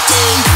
Fighting